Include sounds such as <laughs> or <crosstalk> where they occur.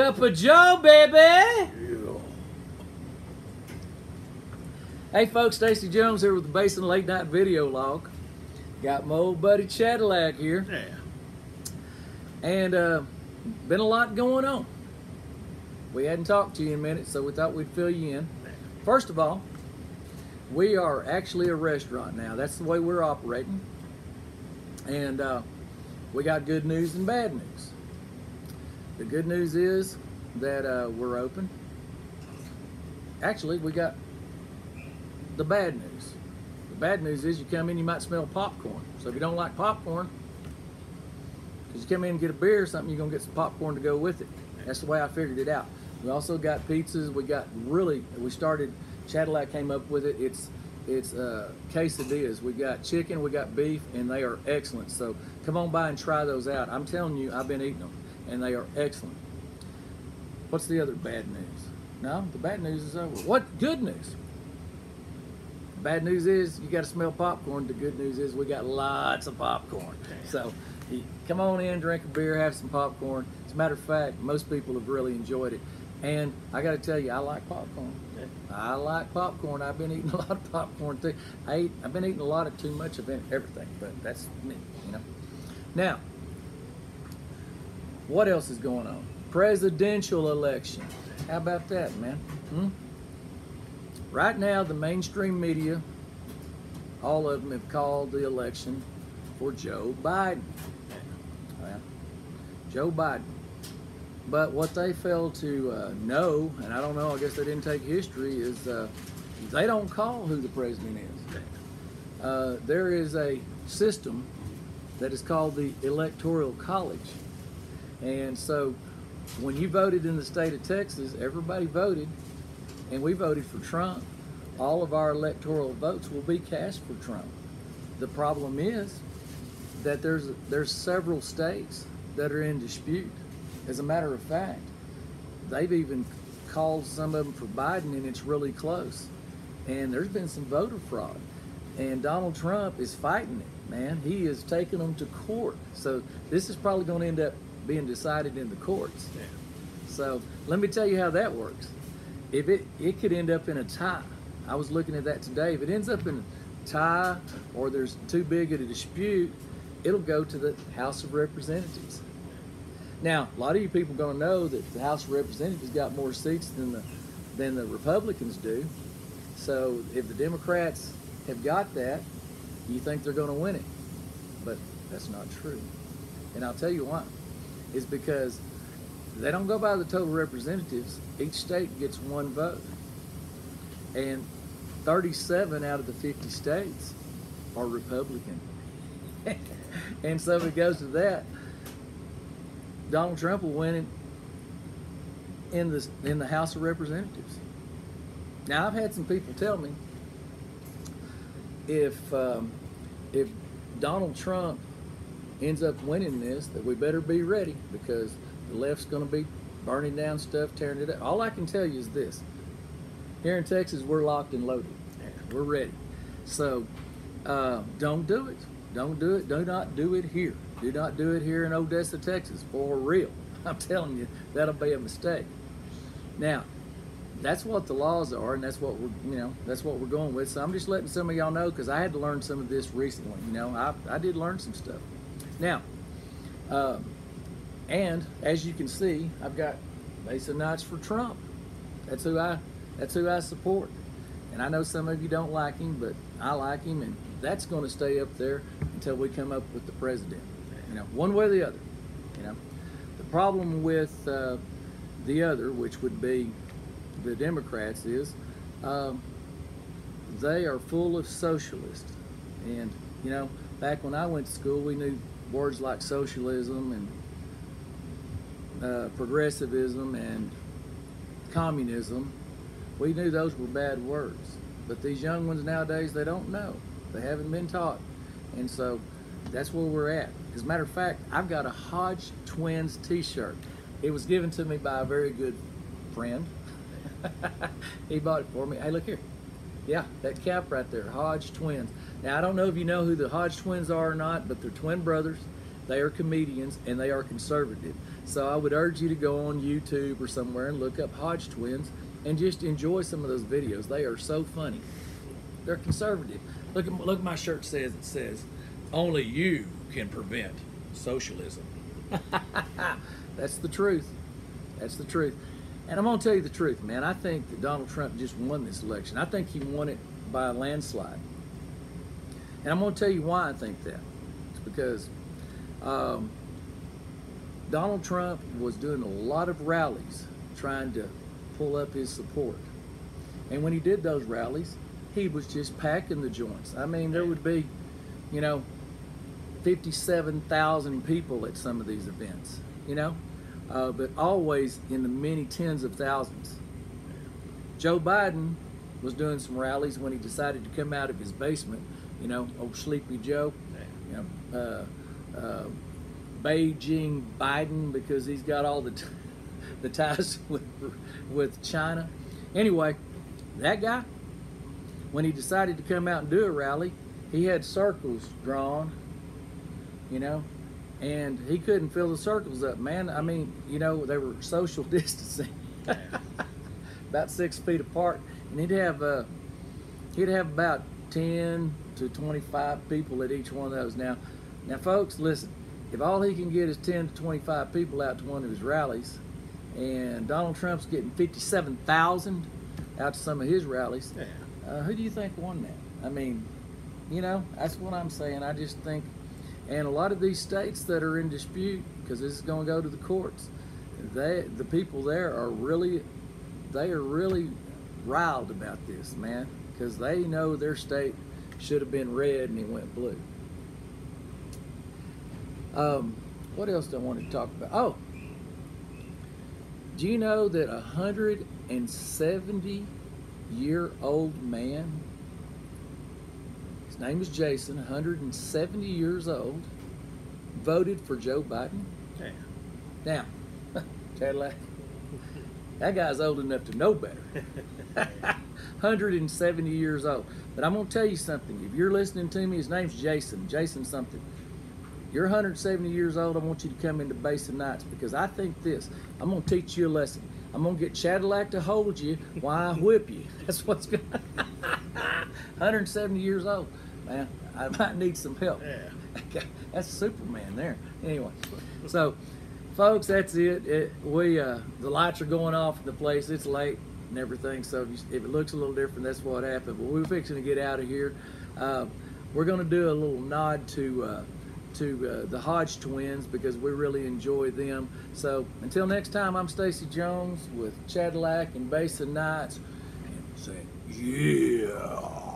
Cup of Joe, baby. Hey folks, Stacey Jones here with the Basin Late Night Video Log. Got my old buddy Cadillac here, Yeah. and uh, been a lot going on. We hadn't talked to you in a minute, so we thought we'd fill you in. First of all, we are actually a restaurant now. That's the way we're operating, and uh, we got good news and bad news. The good news is that uh, we're open. Actually, we got the bad news. The bad news is you come in, you might smell popcorn. So if you don't like popcorn, because you come in and get a beer or something, you're gonna get some popcorn to go with it. That's the way I figured it out. We also got pizzas. We got really. We started. Cadillac came up with it. It's it's uh, quesadillas. We got chicken. We got beef, and they are excellent. So come on by and try those out. I'm telling you, I've been eating them, and they are excellent. What's the other bad news? No, the bad news is over. What good news? Bad news is you got to smell popcorn. The good news is we got lots of popcorn. So come on in, drink a beer, have some popcorn. As a matter of fact, most people have really enjoyed it. And I got to tell you, I like popcorn. I like popcorn. I've been eating a <laughs> lot of popcorn too. I eat, I've been eating a lot of too much of everything, but that's me, you know. Now, what else is going on? Presidential election. How about that, man? Hmm? Right now, the mainstream media, all of them have called the election for Joe Biden. Well, Joe Biden. But what they fail to uh, know, and I don't know, I guess they didn't take history, is uh, they don't call who the president is. Uh, there is a system that is called the Electoral College. And so when you voted in the state of Texas, everybody voted, and we voted for Trump. All of our electoral votes will be cast for Trump. The problem is that there's there's several states that are in dispute. As a matter of fact, they've even called some of them for Biden, and it's really close. And there's been some voter fraud, and Donald Trump is fighting it. Man, he is taking them to court. So this is probably going to end up being decided in the courts. Yeah. So let me tell you how that works. If it it could end up in a tie. I was looking at that today. If it ends up in a tie or there's too big of a dispute, it'll go to the House of Representatives. Now, a lot of you people are going to know that the House of Representatives got more seats than the than the Republicans do. So if the Democrats have got that, you think they're going to win it. But that's not true. And I'll tell you why. It's because they don't go by the total representatives. Each state gets one vote. And 37 out of the 50 states are Republican. <laughs> and so if it goes to that, Donald Trump will win in, in the in the House of Representatives. Now I've had some people tell me if um, if Donald Trump ends up winning this, that we better be ready because the left's going to be burning down stuff, tearing it up. All I can tell you is this: here in Texas, we're locked and loaded. We're ready. So uh, don't do it. Don't do it. Do not do it here. Do not do it here in Odessa, Texas, for real. <laughs> I'm telling you, that'll be a mistake. Now, that's what the laws are, and that's what we're, you know, that's what we're going with. So I'm just letting some of y'all know because I had to learn some of this recently. You know, I, I did learn some stuff. Now, um, and as you can see, I've got Knights for Trump. That's who I, that's who I support. And I know some of you don't like him, but I like him, and that's going to stay up there until we come up with the president. You know, one way or the other. You know, the problem with uh, the other, which would be the Democrats, is um, they are full of socialists. And you know, back when I went to school, we knew words like socialism and uh, progressivism and communism. We knew those were bad words. But these young ones nowadays, they don't know. They haven't been taught. And so that's where we're at. As a matter of fact, I've got a Hodge Twins t shirt. It was given to me by a very good friend. <laughs> he bought it for me. Hey, look here. Yeah, that cap right there, Hodge Twins. Now, I don't know if you know who the Hodge Twins are or not, but they're twin brothers. They are comedians and they are conservative. So I would urge you to go on YouTube or somewhere and look up Hodge Twins and just enjoy some of those videos. They are so funny. They're conservative. Look at look my shirt says it says only you can prevent socialism. <laughs> <laughs> That's the truth. That's the truth. And I'm gonna tell you the truth, man. I think that Donald Trump just won this election. I think he won it by a landslide. And I'm gonna tell you why I think that. It's because um, Donald Trump was doing a lot of rallies trying to pull up his support. And when he did those rallies, he was just packing the joints. I mean, there would be, you know, 57,000 people at some of these events, you know, uh, but always in the many tens of thousands. Joe Biden was doing some rallies when he decided to come out of his basement, you know, old Sleepy Joe, you know, uh, uh, Beijing Biden because he's got all the, t- <laughs> the ties <laughs> with, with China. Anyway, that guy, when he decided to come out and do a rally, he had circles drawn, you know, and he couldn't fill the circles up, man. I mean, you know, they were social <laughs> distancing, <laughs> about six feet apart, and he'd have uh, he'd have about ten to twenty-five people at each one of those. Now, now, folks, listen. If all he can get is ten to twenty-five people out to one of his rallies, and Donald Trump's getting fifty-seven thousand out to some of his rallies, Yeah. uh, who do you think won that? I mean, you know, that's what I'm saying. I just think, and a lot of these states that are in dispute, because this is going to go to the courts, they, the people there are really, they are really riled about this, man, because they know their state should have been red and it went blue. Um, what else do I want to talk about? Oh, do you know that a hundred and seventy year old man, name is Jason, 170 years old, voted for Joe Biden? Yeah. Now, <laughs> Cadillac, that guy's old enough to know better. <laughs> 170 years old. But I'm going to tell you something. If you're listening to me, his name's Jason. Jason something. You're 170 years old. I want you to come into Basin Nights because I think this. I'm going to teach you a lesson. I'm going to get Cadillac to hold you while I whip you. <laughs> That's what's going to 170 years old. Man, I <laughs> might need some help. Yeah. <laughs> That's Superman there. Anyway, so folks, that's it. it we uh, the lights are going off at the place. It's late and everything. So if, you, if it looks a little different, that's what happened. But we're fixing to get out of here. Uh, we're going to do a little nod to uh, to uh, the Hodge twins because we really enjoy them. So until next time, I'm Stacey Jones with Cadillac and Basin Nights, and say yeah.